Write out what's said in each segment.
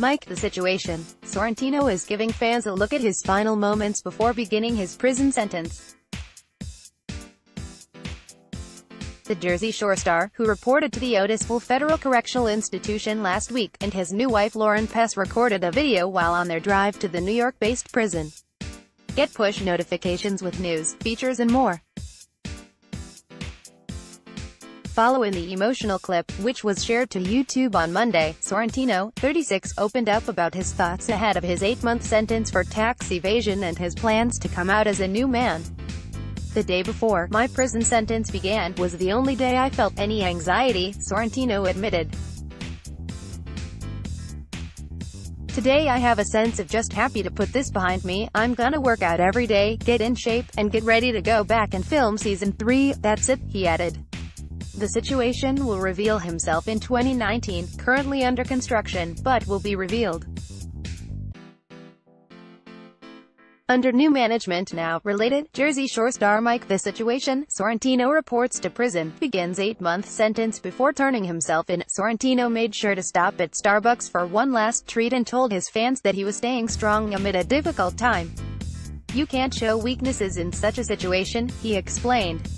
Mike the situation. Sorrentino is giving fans a look at his final moments before beginning his prison sentence. The Jersey Shore star, who reported to the Otisville Federal Correctional Institution last week, and his new wife Lauren Pesce recorded a video while on their drive to the New York-based prison. Get push notifications with news, features and more. Following the emotional clip, which was shared to YouTube on Monday, Sorrentino, 36, opened up about his thoughts ahead of his eight-month sentence for tax evasion and his plans to come out as a new man. The day before my prison sentence began was the only day I felt any anxiety, Sorrentino admitted. Today I have a sense of just happy to put this behind me, I'm gonna work out every day, get in shape, and get ready to go back and film season 3, that's it, he added. The situation will reveal himself in 2019, currently under construction, but will be revealed. Under new management now, related, Jersey Shore star Mike The Situation, Sorrentino reports to prison, begins eight-month sentence before turning himself in. Sorrentino made sure to stop at Starbucks for one last treat and told his fans that he was staying strong amid a difficult time. You can't show weaknesses in such a situation, he explained.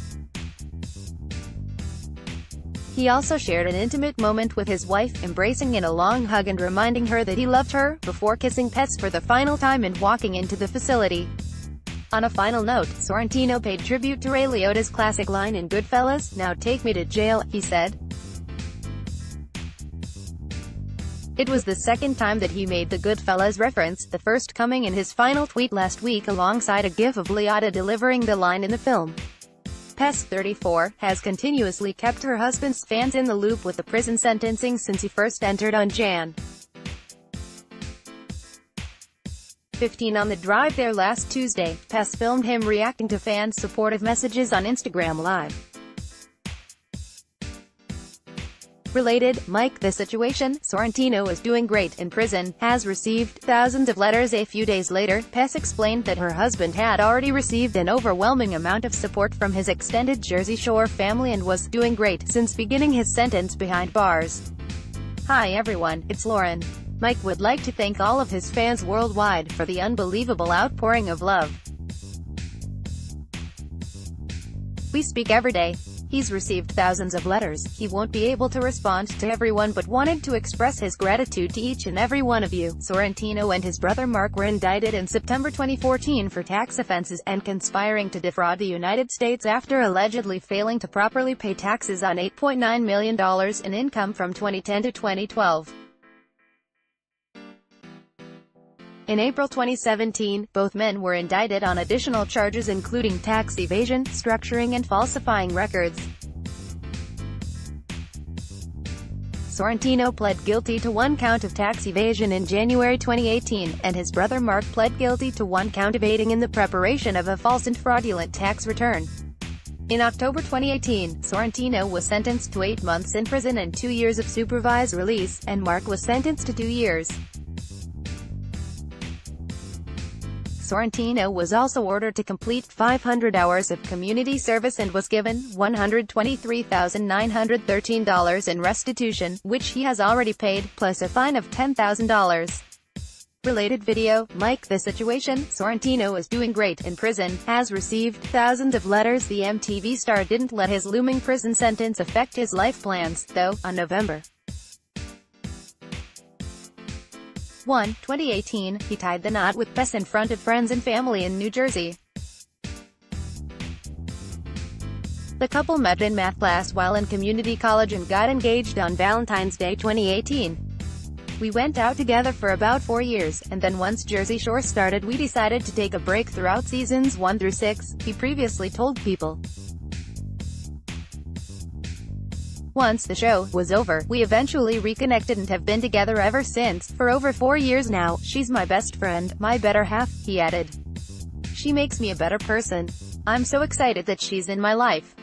He also shared an intimate moment with his wife, embracing in a long hug and reminding her that he loved her, before kissing Pesce for the final time and walking into the facility. On a final note, Sorrentino paid tribute to Ray Liotta's classic line in Goodfellas, Now take me to jail, he said. It was the second time that he made the Goodfellas reference, the first coming in his final tweet last week alongside a gif of Liotta delivering the line in the film. Pesce, 34, has continuously kept her husband's fans in the loop with the prison sentencing since he first entered on Jan. 15 on the drive there last Tuesday, Pesce filmed him reacting to fans' supportive messages on Instagram Live. Related, Mike The situation, Sorrentino is doing great in prison, has received thousands of letters a few days later, Pesce explained that her husband had already received an overwhelming amount of support from his extended Jersey Shore family and was doing great since beginning his sentence behind bars. Hi everyone, it's Lauren. Mike would like to thank all of his fans worldwide for the unbelievable outpouring of love. We speak every day. He's received thousands of letters, he won't be able to respond to everyone but wanted to express his gratitude to each and every one of you. Sorrentino and his brother Mark were indicted in September 2014 for tax offenses and conspiring to defraud the United States after allegedly failing to properly pay taxes on $8.9 million in income from 2010 to 2012. In April 2017, both men were indicted on additional charges including tax evasion, structuring and falsifying records. Sorrentino pled guilty to one count of tax evasion in January 2018, and his brother Mark pled guilty to one count of aiding in the preparation of a false and fraudulent tax return. In October 2018, Sorrentino was sentenced to eight months in prison and two years of supervised release, and Mark was sentenced to two years. Sorrentino was also ordered to complete 500 hours of community service and was given $123,913 in restitution, which he has already paid, plus a fine of $10,000. Related video, Mike The situation, Sorrentino is doing great in prison, has received thousands of letters The MTV star didn't let his looming prison sentence affect his life plans, though, on November 1, 2018, he tied the knot with Pesce in front of friends and family in New Jersey. The couple met in math class while in community college and got engaged on Valentine's Day 2018. We went out together for about four years, and then once Jersey Shore started we decided to take a break throughout seasons 1 through 6, he previously told People. Once the show was over, we eventually reconnected and have been together ever since. For over four years now, she's my best friend, my better half, he added. She makes me a better person. I'm so excited that she's in my life.